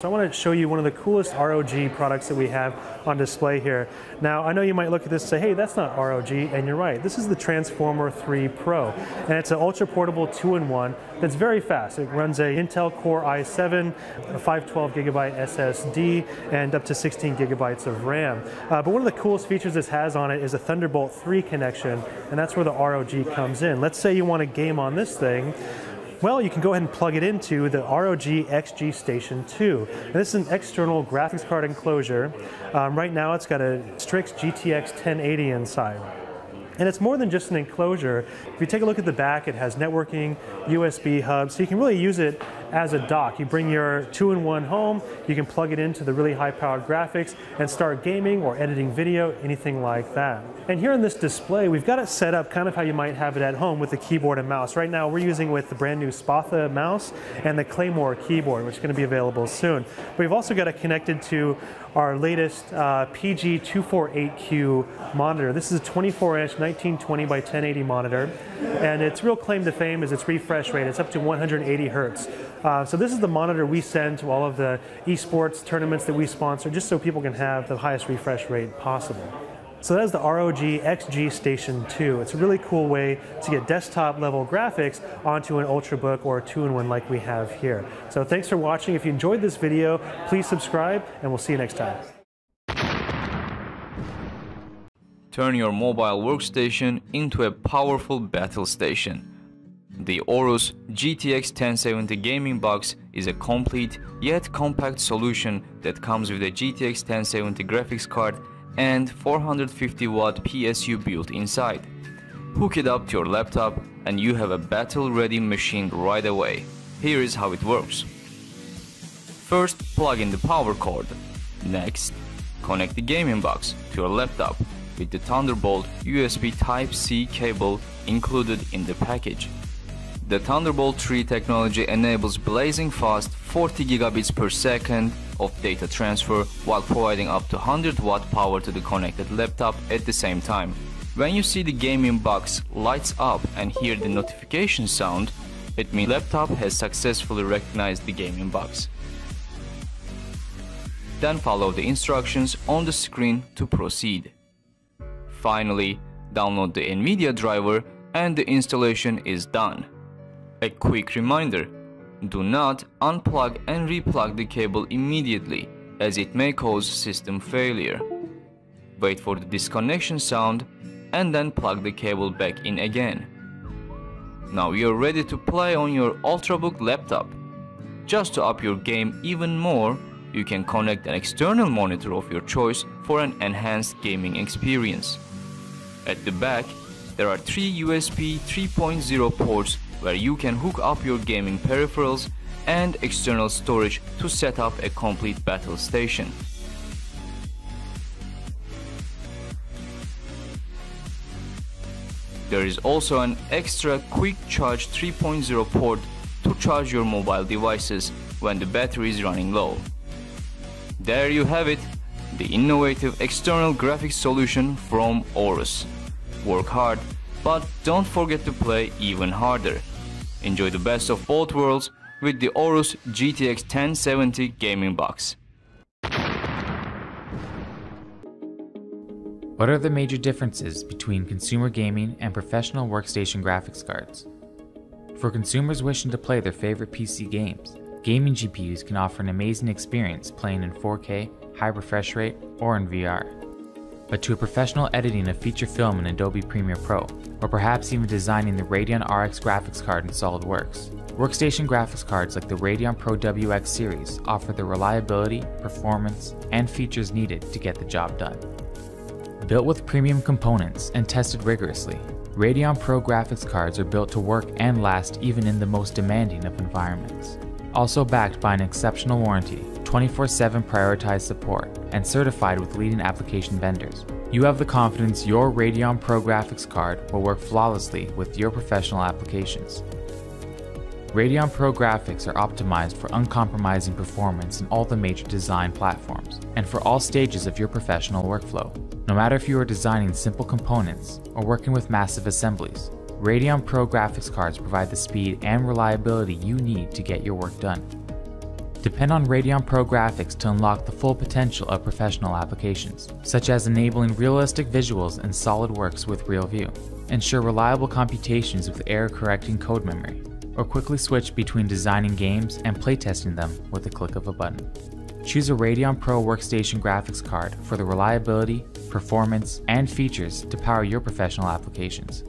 So I want to show you one of the coolest ROG products that we have on display here. Now I know you might look at this and say, hey, that's not ROG, and you're right. This is the Transformer 3 Pro, and it's an ultra portable two-in-one that's very fast. It runs a Intel Core i7, a 512 gigabyte SSD, and up to 16 gigabytes of RAM. Uh, but one of the coolest features this has on it is a Thunderbolt 3 connection, and that's where the ROG comes in. Let's say you want to game on this thing. Well, you can go ahead and plug it into the ROG XG Station 2. And this is an external graphics card enclosure. Um, right now it's got a Strix GTX 1080 inside. And it's more than just an enclosure. If you take a look at the back, it has networking, USB hubs, so you can really use it as a dock. You bring your two-in-one home, you can plug it into the really high-powered graphics and start gaming or editing video, anything like that. And here on this display, we've got it set up kind of how you might have it at home with the keyboard and mouse. Right now, we're using with the brand new Spatha mouse and the Claymore keyboard, which is going to be available soon. But we've also got it connected to our latest uh, PG248Q monitor. This is a 24-inch 1920 by 1080 monitor, and its real claim to fame is its refresh rate. It's up to 180 hertz. Uh, so this is the monitor we send to all of the esports tournaments that we sponsor, just so people can have the highest refresh rate possible. So that is the ROG XG Station 2. It's a really cool way to get desktop level graphics onto an Ultrabook or a two-in-one like we have here. So thanks for watching. If you enjoyed this video, please subscribe and we'll see you next time. Turn your mobile workstation into a powerful battle station. The Aorus GTX 1070 gaming box is a complete yet compact solution that comes with a GTX 1070 graphics card and 450 watt PSU built inside. Hook it up to your laptop and you have a battle ready machine right away. Here is how it works. First, plug in the power cord. Next, connect the gaming box to your laptop with the Thunderbolt USB Type-C cable included in the package. The Thunderbolt 3 technology enables blazing fast 40 gigabits per second of data transfer while providing up to 100 watt power to the connected laptop at the same time. When you see the gaming box lights up and hear the notification sound, it means laptop has successfully recognized the gaming box. Then follow the instructions on the screen to proceed. Finally, download the NVIDIA driver and the installation is done. A quick reminder, do not unplug and replug the cable immediately as it may cause system failure. Wait for the disconnection sound and then plug the cable back in again. Now you're ready to play on your Ultrabook laptop. Just to up your game even more, you can connect an external monitor of your choice for an enhanced gaming experience. At the back, there are three USB 3.0 ports where you can hook up your gaming peripherals and external storage to set up a complete battle station. There is also an extra quick charge 3.0 port to charge your mobile devices when the battery is running low. There you have it, the innovative external graphics solution from Aorus. Work hard but don't forget to play even harder. Enjoy the best of both worlds with the Aorus GTX 1070 gaming box. What are the major differences between consumer gaming and professional workstation graphics cards? For consumers wishing to play their favorite PC games, gaming GPUs can offer an amazing experience playing in 4K, high refresh rate, or in VR but to a professional editing a feature film in Adobe Premiere Pro, or perhaps even designing the Radeon RX graphics card in SolidWorks. Workstation graphics cards like the Radeon Pro WX series offer the reliability, performance, and features needed to get the job done. Built with premium components and tested rigorously, Radeon Pro graphics cards are built to work and last even in the most demanding of environments. Also backed by an exceptional warranty, 24 7 prioritized support, and certified with leading application vendors. You have the confidence your Radeon Pro graphics card will work flawlessly with your professional applications. Radeon Pro graphics are optimized for uncompromising performance in all the major design platforms and for all stages of your professional workflow. No matter if you are designing simple components or working with massive assemblies, Radeon Pro graphics cards provide the speed and reliability you need to get your work done. Depend on Radeon Pro graphics to unlock the full potential of professional applications, such as enabling realistic visuals in SolidWorks with RealView, ensure reliable computations with error correcting code memory, or quickly switch between designing games and playtesting them with the click of a button. Choose a Radeon Pro Workstation graphics card for the reliability, performance, and features to power your professional applications.